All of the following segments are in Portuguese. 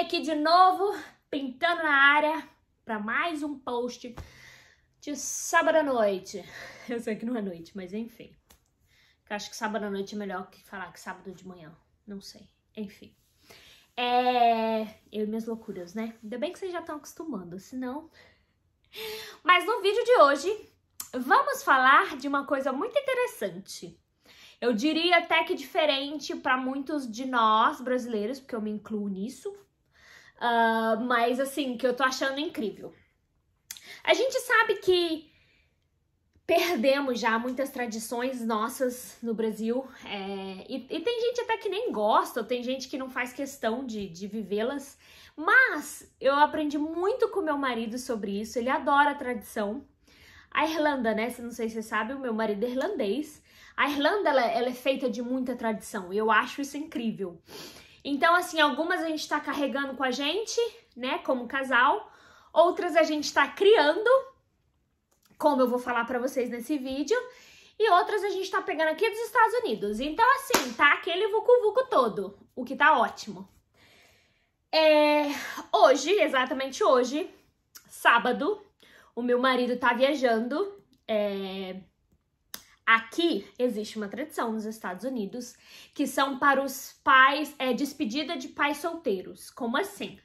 Aqui de novo, pintando na área para mais um post de sábado à noite. Eu sei que não é noite, mas enfim. Eu acho que sábado à noite é melhor que falar que sábado de manhã. Não sei. Enfim. É. Eu e minhas loucuras, né? Ainda bem que vocês já estão acostumando, senão. Mas no vídeo de hoje, vamos falar de uma coisa muito interessante. Eu diria até que diferente para muitos de nós brasileiros, porque eu me incluo nisso, uh, mas assim, que eu tô achando incrível. A gente sabe que perdemos já muitas tradições nossas no Brasil, é, e, e, tem gente até que nem gosta, tem gente que não faz questão de, de vivê-las, mas eu aprendi muito com meu marido sobre isso, ele adora a tradição. A Irlanda, né? Não sei se você sabe, o meu marido é irlandês. A Irlanda ela, ela é feita de muita tradição e eu acho isso incrível. Então, assim, algumas a gente está carregando com a gente, né, como casal, outras a gente está criando, como eu vou falar para vocês nesse vídeo, e outras a gente está pegando aqui dos Estados Unidos. Então, assim, tá aquele vucu-vucu todo, o que tá ótimo. É, hoje, exatamente hoje, sábado, o meu marido tá viajando é, Aqui existe uma tradição nos Estados Unidos que são para os pais, é despedida de pais solteiros. Como assim?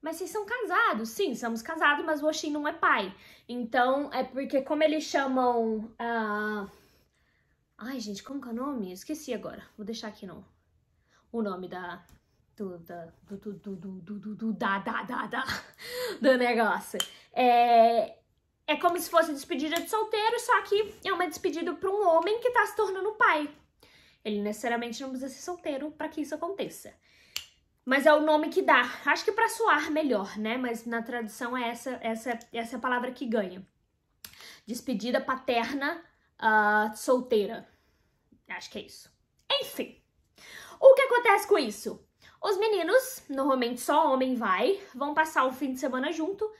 Mas vocês são casados? Sim, somos casados, mas o Oshin não é pai. Então, é porque como eles chamam. Uh... Ai, gente, como que é o nome? Esqueci agora. Vou deixar aqui não. O nome da. Do, do, do, do, do, do, do, da, da, da, da, do negócio. É, é como se fosse despedida de solteiro, só que é uma despedida para um homem que está se tornando pai. Ele necessariamente não precisa ser solteiro para que isso aconteça. Mas é o nome que dá. Acho que para soar melhor, né? Mas na tradução é essa, essa, essa é palavra que ganha. Despedida paterna uh, solteira. Acho que é isso. Enfim. O que acontece com isso? Os meninos, normalmente só homem vai, vão passar o fim de semana junto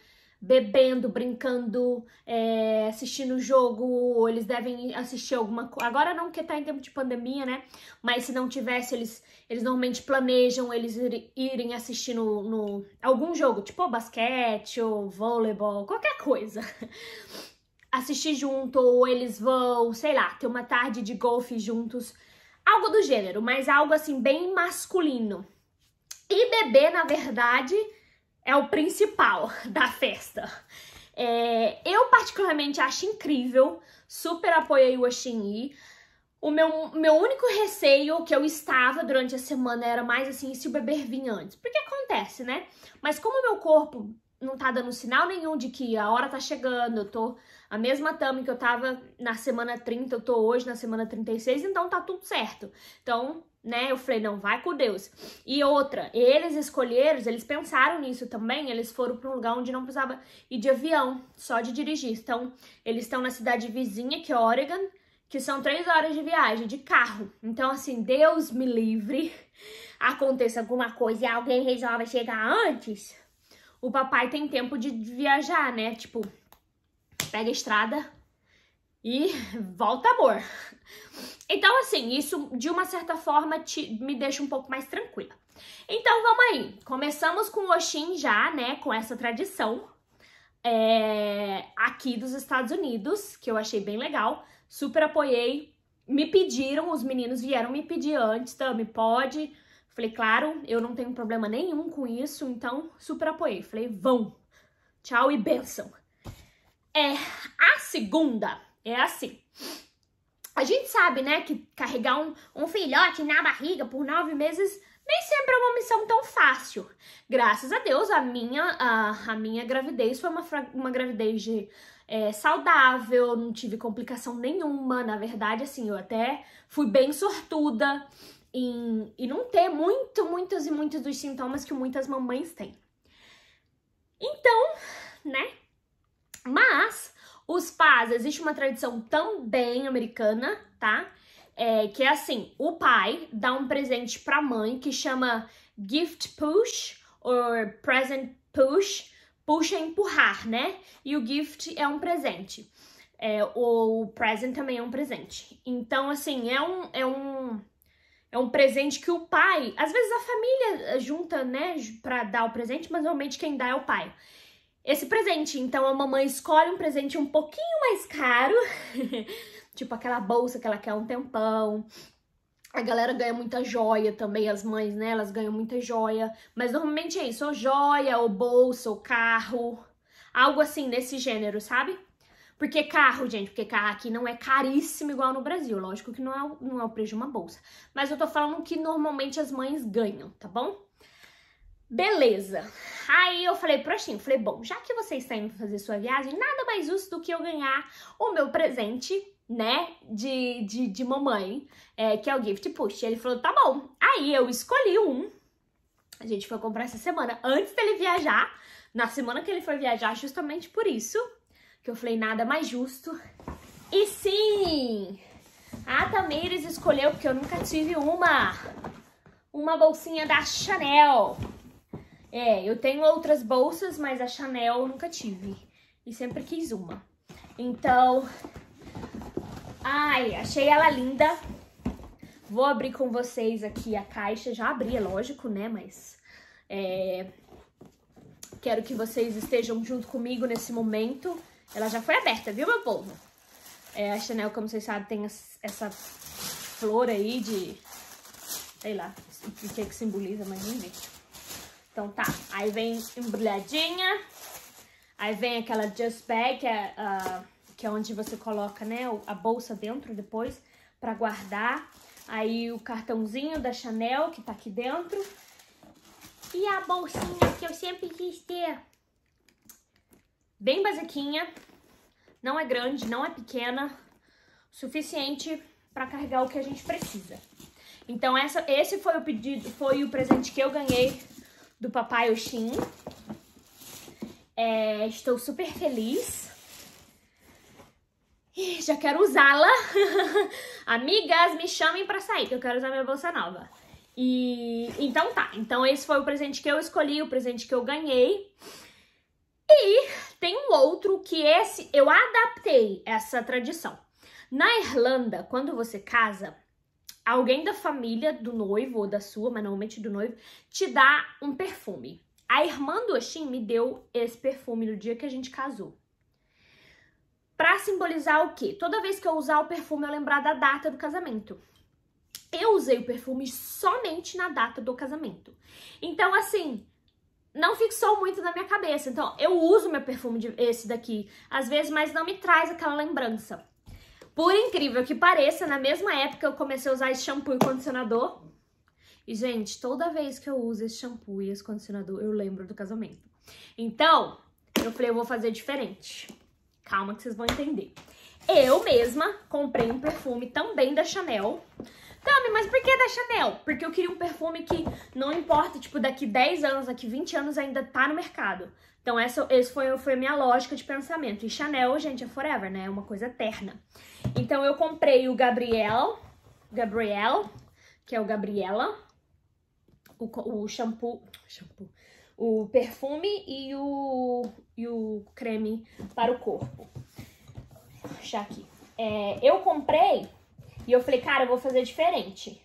bebendo, brincando, é, assistindo jogo, eles devem assistir alguma coisa. Agora não, porque tá em tempo de pandemia, né? Mas se não tivesse, eles, eles normalmente planejam eles ir, irem assistir no, no, algum jogo, tipo basquete ou voleibol, qualquer coisa. assistir junto, ou eles vão, sei lá, ter uma tarde de golfe juntos. Algo do gênero, mas algo assim bem masculino. E beber, na verdade, é o principal da festa. É, eu particularmente acho incrível, super apoiei o Oxinyi. O meu, meu único receio que eu estava durante a semana era mais assim, se o bebê vinha antes. Porque acontece, né? Mas como o meu corpo não tá dando sinal nenhum de que a hora tá chegando, eu tô a mesma tama que eu tava na semana 30, eu tô hoje na semana 36, então tá tudo certo. Então, né? Eu falei, não, vai com Deus. E outra, eles escolheram, eles pensaram nisso também, eles foram para um lugar onde não precisava ir de avião, só de dirigir. Então, eles estão na cidade vizinha, que é Oregon, que são três horas de viagem, de carro. Então, assim, Deus me livre, aconteça alguma coisa e alguém resolve chegar antes, o papai tem tempo de viajar, né? Tipo, pega a estrada e volta amor. Então, assim, isso de uma certa forma te, me deixa um pouco mais tranquila. Então, vamos aí. Começamos com o Oxin já, né, com essa tradição é, aqui dos Estados Unidos, que eu achei bem legal. Super apoiei. Me pediram, os meninos vieram me pedir antes, Tami, pode? Falei, claro, eu não tenho problema nenhum com isso, então super apoiei. Falei, vão. Tchau e benção. É, a segunda é assim. A gente sabe, né, que carregar um, um filhote na barriga por nove meses nem sempre é uma missão tão fácil. Graças a Deus, a minha, a, a minha gravidez foi uma, uma gravidez de, é, saudável, não tive complicação nenhuma. Na verdade, assim, eu até fui bem sortuda em, em não ter muito, muitos e muitos dos sintomas que muitas mamães têm. Então, né? Mas os pais, existe uma tradição também americana, tá? É, que é assim, o pai dá um presente pra mãe que chama gift push ou present push. Push é empurrar, né? E o gift é um presente. É, o present também é um presente. Então, assim, é um, é um É um presente que o pai, às vezes a família junta, né, pra dar o presente, mas normalmente quem dá é o pai. Esse presente, então a mamãe escolhe um presente um pouquinho mais caro, tipo aquela bolsa que ela quer há um tempão. A galera ganha muita joia também, as mães, né, elas ganham muita joia. Mas normalmente é isso, ou joia, ou bolsa, ou carro, algo assim nesse gênero, sabe? Porque carro, gente, porque carro aqui não é caríssimo igual no Brasil. Lógico que não é, não é o preço de uma bolsa. Mas eu tô falando que normalmente as mães ganham, tá bom? Beleza. Aí eu falei pro Ashinho, falei, bom, já que vocês estão indo fazer sua viagem, nada mais justo do que eu ganhar o meu presente, né, de, de, de mamãe, é, que é o gift push. Ele falou, tá bom. Aí eu escolhi um. A gente foi comprar essa semana, antes dele viajar. Na semana que ele foi viajar, justamente por isso que eu falei nada mais justo. E sim, a Tamires escolheu, porque eu nunca tive uma, uma bolsinha da Chanel. É, eu tenho outras bolsas, mas a Chanel eu nunca tive. E sempre quis uma. Então, ai, achei ela linda. Vou abrir com vocês aqui a caixa. Já abri, é lógico, né? Mas é, quero que vocês estejam junto comigo nesse momento. Ela já foi aberta, viu, meu povo? É, a Chanel, como vocês sabem, tem essa flor aí de... Sei lá o que que simboliza, mas nem vi. Então tá, aí vem embrulhadinha. Aí vem aquela Just Bag, que é, uh, que é onde você coloca, né, a bolsa dentro depois pra guardar. Aí o cartãozinho da Chanel, que tá aqui dentro. E a bolsinha que eu sempre quis ter bem basiquinha, não é grande, não é pequena, suficiente para carregar o que a gente precisa. Então essa, esse foi o pedido, foi o presente que eu ganhei do papai Oxin. É, estou super feliz. Já quero usá-la. Amigas, me chamem para sair, que eu quero usar minha bolsa nova. E então tá. Então esse foi o presente que eu escolhi, o presente que eu ganhei. E tem um outro que esse eu adaptei essa tradição. Na Irlanda, quando você casa, alguém da família do noivo ou da sua, mas normalmente do noivo, te dá um perfume. A irmã do Oxin me deu esse perfume no dia que a gente casou. Pra simbolizar o quê? Toda vez que eu usar o perfume, eu lembrar da data do casamento. Eu usei o perfume somente na data do casamento. Então, assim, não fixou muito na minha cabeça. Então, eu uso meu perfume, de, esse daqui, às vezes, mas não me traz aquela lembrança. Por incrível que pareça, na mesma época eu comecei a usar esse shampoo e condicionador. E, gente, toda vez que eu uso esse shampoo e esse condicionador, eu lembro do casamento. Então, eu falei, eu vou fazer diferente. Calma que vocês vão entender. Eu mesma comprei um perfume também da Chanel, Tami, mas por que da Chanel? Porque eu queria um perfume que não importa, tipo, daqui 10 anos, daqui 20 anos ainda tá no mercado. Então essa esse foi, foi a minha lógica de pensamento. E Chanel, gente, é forever, né? É uma coisa eterna. Então eu comprei o Gabriel, Gabriel, que é o Gabriela, o, o shampoo, shampoo, o perfume e o, e o creme para o corpo. Vou aqui. É, eu comprei e eu falei, cara, eu vou fazer diferente.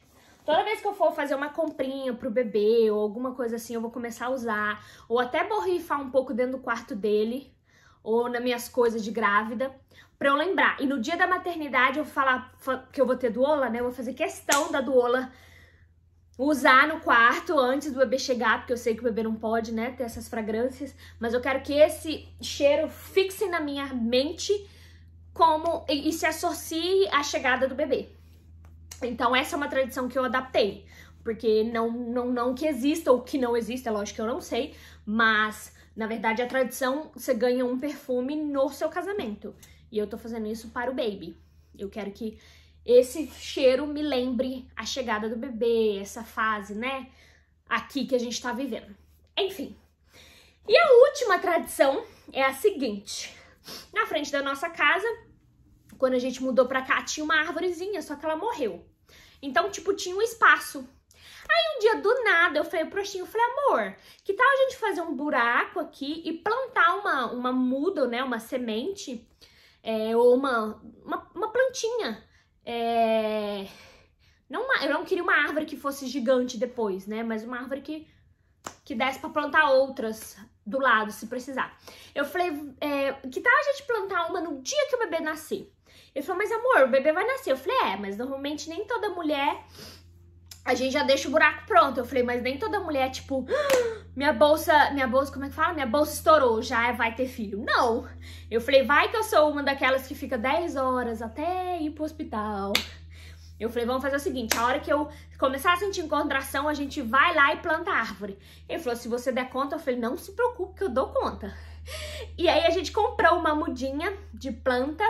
Toda vez que eu for fazer uma comprinha pro bebê ou alguma coisa assim, eu vou começar a usar. Ou até borrifar um pouco dentro do quarto dele. Ou nas minhas coisas de grávida. Pra eu lembrar. E no dia da maternidade eu vou falar que eu vou ter duola, né? Eu vou fazer questão da duola usar no quarto antes do bebê chegar, porque eu sei que o bebê não pode, né, ter essas fragrâncias, mas eu quero que esse cheiro fixe na minha mente como e, e se associe à chegada do bebê. Então essa é uma tradição que eu adaptei, porque não não não que exista ou que não exista, é lógico que eu não sei, mas na verdade a tradição você ganha um perfume no seu casamento. E eu tô fazendo isso para o baby. Eu quero que esse cheiro me lembre a chegada do bebê, essa fase, né? Aqui que a gente tá vivendo. Enfim. E a última tradição é a seguinte: na frente da nossa casa, quando a gente mudou pra cá, tinha uma árvorezinha, só que ela morreu. Então, tipo, tinha um espaço. Aí um dia do nada eu falei pro Xinho, falei, amor, que tal a gente fazer um buraco aqui e plantar uma, uma muda, né, uma semente, é, ou uma, uma, uma plantinha é, Não uma, eu não queria uma árvore que fosse gigante depois, né? Mas uma árvore que, que desse pra plantar outras do lado, se precisar. Eu falei, é, que tal a gente plantar uma no dia que o bebê nascer? Ele falou, mas amor, o bebê vai nascer. Eu falei, é, mas normalmente nem toda mulher a gente já deixa o buraco pronto. Eu falei, mas nem toda mulher, tipo, minha bolsa, minha bolsa, como é que fala? Minha bolsa estourou, já vai ter filho. Não. Eu falei, vai que eu sou uma daquelas que fica 10 horas até ir pro hospital. Eu falei, vamos fazer o seguinte, a hora que eu começar a sentir contração, a gente vai lá e planta a árvore. Ele falou, se você der conta, eu falei, não se preocupe que eu dou conta. E aí a gente comprou uma mudinha de planta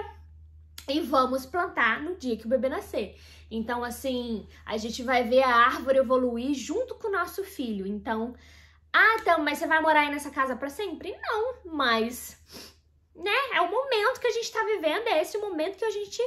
e vamos plantar no dia que o bebê nascer. Então, assim, a gente vai ver a árvore evoluir junto com o nosso filho. Então, ah, então, mas você vai morar aí nessa casa para sempre? Não, mas, né, é o momento que a gente tá vivendo, é esse o momento que a gente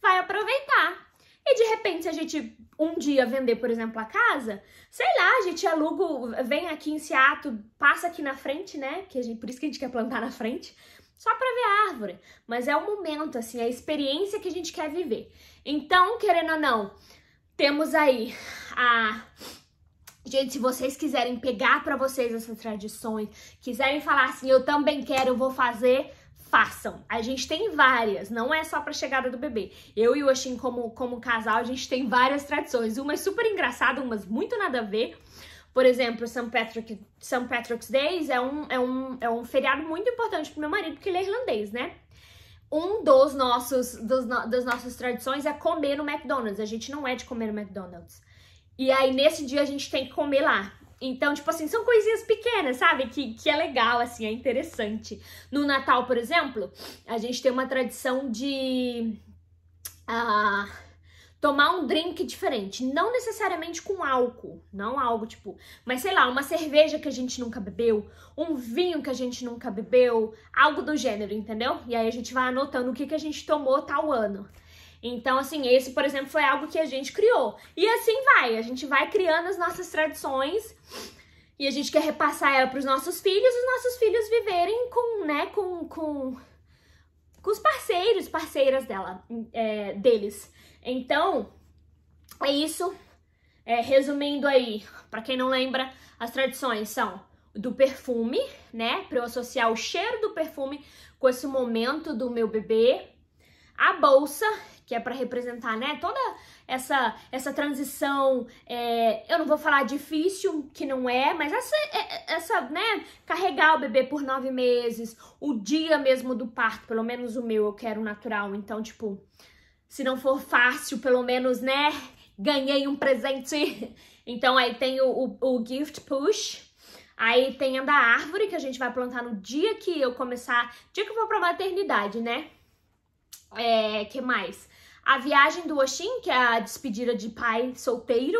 vai aproveitar. E de repente, se a gente um dia vender, por exemplo, a casa, sei lá, a gente aluga, vem aqui em Seattle, passa aqui na frente, né? Que gente, por isso que a gente quer plantar na frente só para ver a árvore, mas é o momento, assim, a experiência que a gente quer viver. Então, querendo ou não, temos aí a Gente, se vocês quiserem pegar para vocês essas tradições, quiserem falar assim, eu também quero, eu vou fazer, façam. A gente tem várias, não é só para chegada do bebê. Eu e o Oxin como como casal, a gente tem várias tradições, umas super engraçadas, umas muito nada a ver. Por exemplo, St. Patrick, St. Patrick's Day é um, é, um, é um feriado muito importante pro meu marido, porque ele é irlandês, né? Um dos nossos, dos, das nossas tradições é comer no McDonald's. A gente não é de comer no McDonald's. E aí, nesse dia, a gente tem que comer lá. Então, tipo assim, são coisinhas pequenas, sabe? Que, que é legal, assim, é interessante. No Natal, por exemplo, a gente tem uma tradição de... Uh, tomar um drink diferente, não necessariamente com álcool, não algo tipo, mas sei lá, uma cerveja que a gente nunca bebeu, um vinho que a gente nunca bebeu, algo do gênero, entendeu? E aí a gente vai anotando o que, que a gente tomou tal ano. Então, assim, esse, por exemplo, foi algo que a gente criou. E assim vai, a gente vai criando as nossas tradições e a gente quer repassar ela para os nossos filhos, os nossos filhos viverem com, né, com, com, com os parceiros, parceiras dela, é, deles. Então, é isso. É, resumindo aí, para quem não lembra, as tradições são do perfume, né? Para eu associar o cheiro do perfume com esse momento do meu bebê. A bolsa, que é para representar, né? Toda essa essa transição. É, eu não vou falar difícil, que não é, mas essa, é, essa, né? Carregar o bebê por nove meses, o dia mesmo do parto, pelo menos o meu eu quero natural. Então, tipo, se não for fácil, pelo menos, né? Ganhei um presente. Então aí tem o, o, o gift push. Aí tem a da árvore que a gente vai plantar no dia que eu começar, dia que eu vou pra maternidade, né? É, que mais? A viagem do Oxin, que é a despedida de pai solteiro.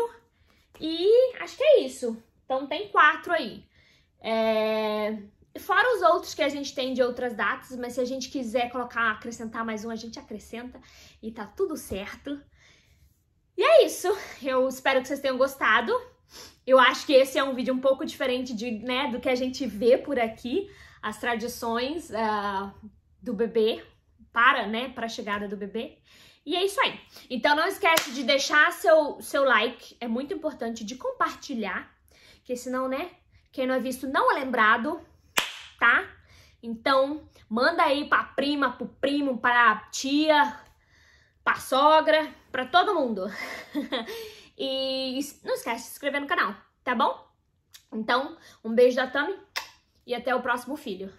E acho que é isso. Então tem quatro aí. É... Fora os outros que a gente tem de outras datas, mas se a gente quiser colocar, acrescentar mais um, a gente acrescenta e tá tudo certo. E é isso. Eu espero que vocês tenham gostado. Eu acho que esse é um vídeo um pouco diferente de, né, do que a gente vê por aqui, as tradições uh, do bebê para, né, para a chegada do bebê. E é isso aí. Então não esquece de deixar seu, seu like, é muito importante, de compartilhar, que senão, né, quem não é visto não é lembrado tá? Então, manda aí pra prima, pro primo, pra tia, pra sogra, pra todo mundo. e não esquece de se inscrever no canal, tá bom? Então, um beijo da Tami e até o próximo filho.